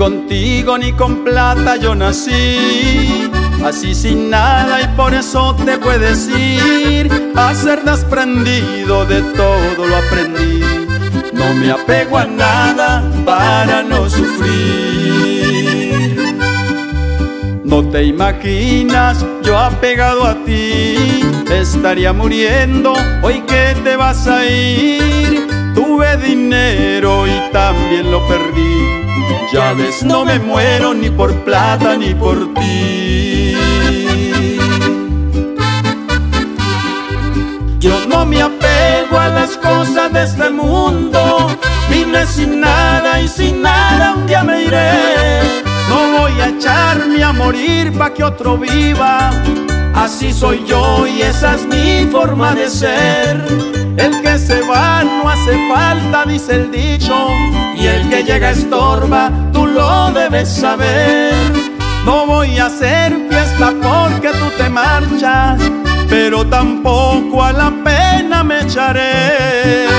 contigo ni con plata yo nací. Así sin nada y por eso te puedes ir a ser desprendido de todo lo aprendí. No me apego a nada para no sufrir. No te imaginas, yo apegado a ti, estaría muriendo hoy que te vas a ir. Tuve dinero y también lo perdí. Ya ves, no me muero ni por plata ni por ti. Yo no me apego a las cosas de este mundo. Vine sin nada y sin nada un día me iré. No voy a echarme a morir pa' que otro viva. Así soy yo y esa es mi forma de ser. El que se va no hace falta, dice el dicho. Y el que llega estorba, tú lo debes saber. No voy a hacer fiesta porque tú te marchas, pero tampoco a la pena me echaré.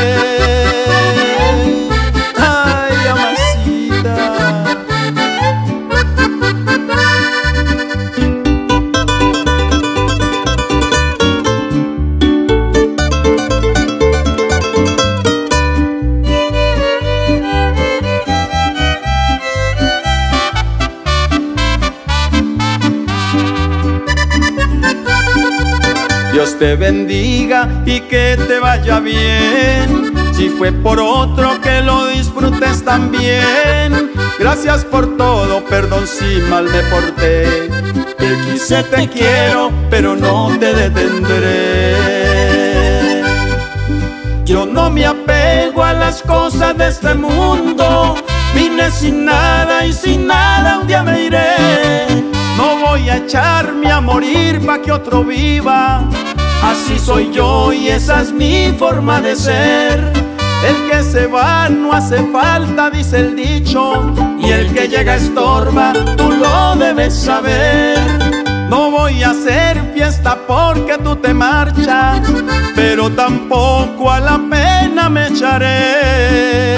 Dios te bendiga y que te vaya bien. Si fue por otro que lo disfrutes también. Gracias por todo, perdón si mal me porté. Te quise, te quiero, pero no te detendré. Yo no me apego a las cosas de este mundo. Vine sin nada y sin nada un día me iré. No voy a echarme a morir pa' que otro viva. Así soy yo y esa es mi forma de ser. El que se va no hace falta, dice el dicho. Y el que llega estorba, tú lo debes saber. No voy a hacer fiesta porque tú te marchas, pero tampoco a la pena me echaré.